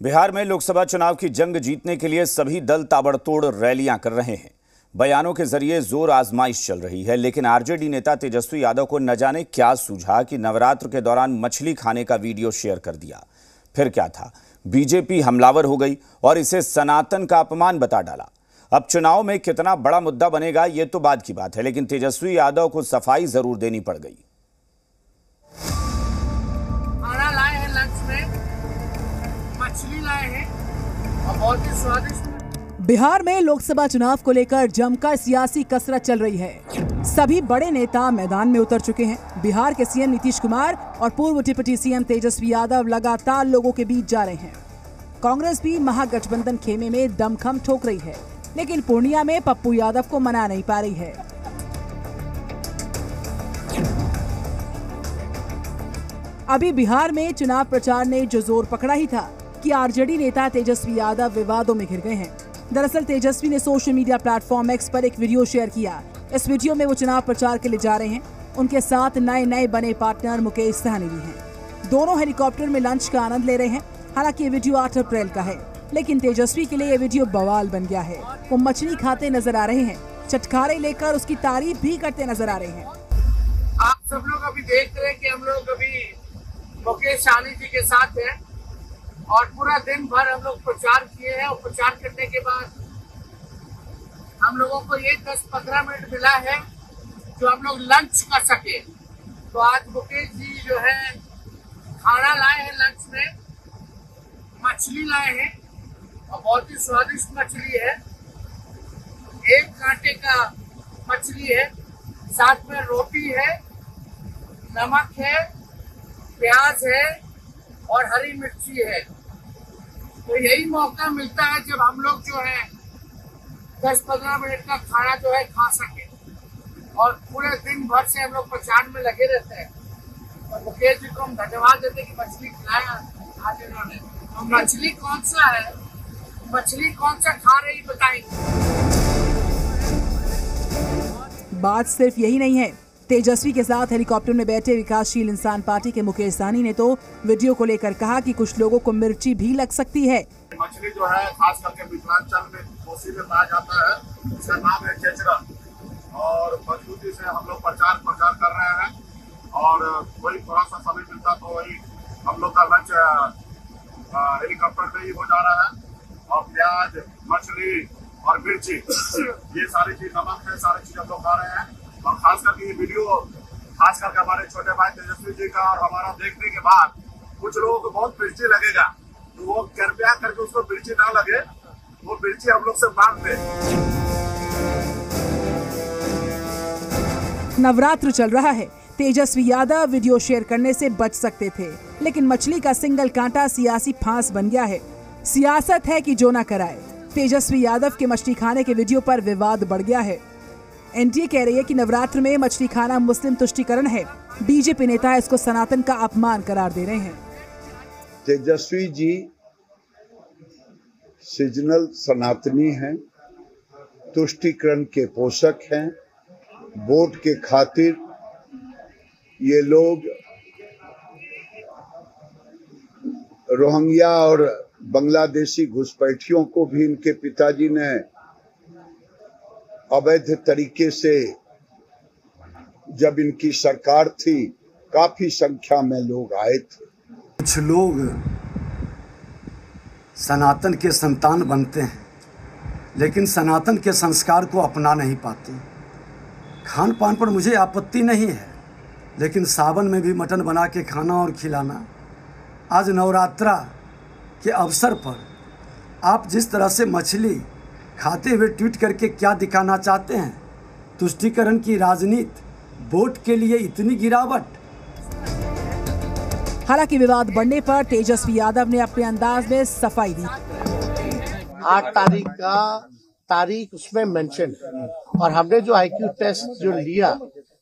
बिहार में लोकसभा चुनाव की जंग जीतने के लिए सभी दल ताबड़तोड़ रैलियाँ कर रहे हैं। बयानों के ज़रिए ज़ोर आजमाइश चल रही है, लेकिन आरजेडी नेता तेजस्वी यादव को न जाने क्या सूझा कि नवरात्र के दौरान मछली खाने का वीडियो शेयर कर दिया। फिर क्या था? बीजेपी हमलावर हो गई और इसे सनातन का अपमान बता डाला। अब चुनाव में कितना बड़ा मुद्दा बनेगा, ये तो बाद की बात है, लेकिन तेजस्वी यादव को सफ़ाई ज़रूर देनी पड़ गई। मछली लाए हैं और बहुत ही स्वादिष्ट बिहार में लोकसभा चुनाव को लेकर जमकर सियासी कसरत चल रही है। सभी बड़े नेता मैदान में उतर चुके हैं। बिहार के सीएम नीतीश कुमार और पूर्व डिप्टी सीएम तेजस्वी यादव लगातार लोगों के बीच जा रहे हैं। कांग्रेस भी महागठबंधन खेमे में दमखम ठोक रही है, लेकिन पूर्णिया में पप्पू यादव को मना नहीं पा रही है। अभी बिहार में चुनाव प्रचार ने जो ज़ोर पकड़ा ही था कि आरजेडी नेता तेजस्वी यादव विवादों में घिर गए हैं। दरअसल तेजस्वी ने सोशल मीडिया प्लेटफॉर्म एक्स पर एक वीडियो शेयर किया। इस वीडियो में वो चुनाव प्रचार के लिए जा रहे हैं। उनके साथ नए नए बने पार्टनर मुकेश सहनी भी हैं। दोनों हेलीकॉप्टर में लंच का आनंद ले रहे हैं। हालाँकि ये वीडियो आठ अप्रैल का है, लेकिन तेजस्वी के लिए ये वीडियो बवाल बन गया है। वो मछली खाते नज़र आ रहे हैं। चटखारे लेकर उसकी तारीफ़ भी करते नज़र आ रहे हैं। आप सब लोग अभी देख रहे हैं कि हम लोग अभी मुकेश सहनी जी के साथ हैं। और पूरा दिन भर हम लोग प्रचार किए हैं और प्रचार करने के बाद हम लोगों को ये दस पंद्रह मिनट मिला है जो हम लोग लंच कर सके। तो आज मुकेश जी जो है, खाना लाए हैं लंच में, मछली लाए हैं और बहुत ही स्वादिष्ट मछली है। एक कांटे का मछली है, साथ में रोटी है, नमक है, प्याज है और हरी मिर्ची है। तो यही मौका मिलता है जब हम लोग जो है दस पंद्रह मिनट का खाना जो है खा सके। और पूरे दिन भर से हम लोग प्रचार में लगे रहते हैं। और मुकेश जी को हम धन्यवाद देते कि मछली खिलाया आज इन्होंने। तो मछली कौन सा है? मछली कौन सा खा रही बताएँगे बात सिर्फ़ यही नहीं है। तेजस्वी के साथ हेलीकॉप्टर में बैठे विकासशील इंसान पार्टी के मुकेश सहनी ने तो वीडियो को लेकर कहा कि कुछ लोगों को मिर्ची भी लग सकती है। मछली जो है, खास करके मिथिलांचल में कोसी में पाया जाता है इसका नाम है चेचरा और मजबूती से हम लोग प्रचार प्रचार कर रहे हैं और वही थोड़ा सा समय मिलता तो वही हम लोग का लंच हेलीकॉप्टर पे ही हो जा रहा है। और प्याज, मछली और मिर्ची, ये सारी चीज़ नमक है, सारी चीज़ हम लोग खा रहे हैं। और खास करके ये वीडियो, खास करके हमारे छोटे भाई तेजस्वी जी का और हमारा देखने के बाद, कुछ लोगों को बहुत मिर्ची लगेगा। तो वो कृपया करके उसको मिर्ची ना लगे, वो मिर्ची हम लोग से मांग दे नवरात्र चल रहा है। तेजस्वी यादव वीडियो शेयर करने से बच सकते थे, लेकिन मछली का सिंगल कांटा सियासी फांस बन गया है। सियासत है कि जो ना कराए। तेजस्वी यादव के मछली खाने के वीडियो पर विवाद बढ़ गया है। एनडीए कह रही है कि नवरात्र में मछली खाना मुस्लिम तुष्टिकरण है। बीजेपी नेता इसको सनातन का अपमान करार दे रहे हैं। तेजस्वी जी सीजनल सनातनी हैं, तुष्टिकरण के पोषक हैं, वोट के खातिर ये लोग रोहिंग्या और बांग्लादेशी घुसपैठियों को भी इनके पिताजी ने अवैध तरीके से जब इनकी सरकार थी, काफ़ी संख्या में लोग आए थे। कुछ लोग सनातन के संतान बनते हैं, लेकिन सनातन के संस्कार को अपना नहीं पाते। खान पान पर मुझे आपत्ति नहीं है, लेकिन सावन में भी मटन बना के खाना और खिलाना, आज नवरात्रा के अवसर पर आप जिस तरह से मछली खाते हुए ट्वीट करके क्या दिखाना चाहते हैं? तुष्टिकरण की राजनीति वोट के लिए इतनी गिरावट। हालाँकि विवाद बढ़ने पर तेजस्वी यादव ने अपने अंदाज में सफ़ाई दी। आठ तारीख का तारीख उसमें मेंशन है और हमने जो आईक्यू टेस्ट जो लिया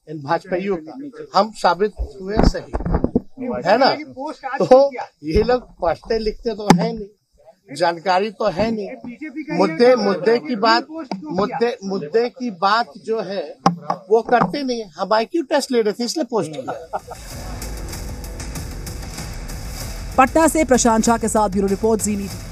इन भाजपाइयों का हम साबित हुए सही। है ना? तो ये लोग पढ़ते लिखते तो है नहीं। जानकारी तो है नहीं। मुद्दे मुद्दे की बात, मुद्दे मुद्दे की बात जो है, वो करते नहीं हम आई क्यू टेस्ट ले रहे थे, इसलिए पोस्ट किया। पटना से प्रशांत झा के साथ ब्यूरो रिपोर्ट, जी मीडिया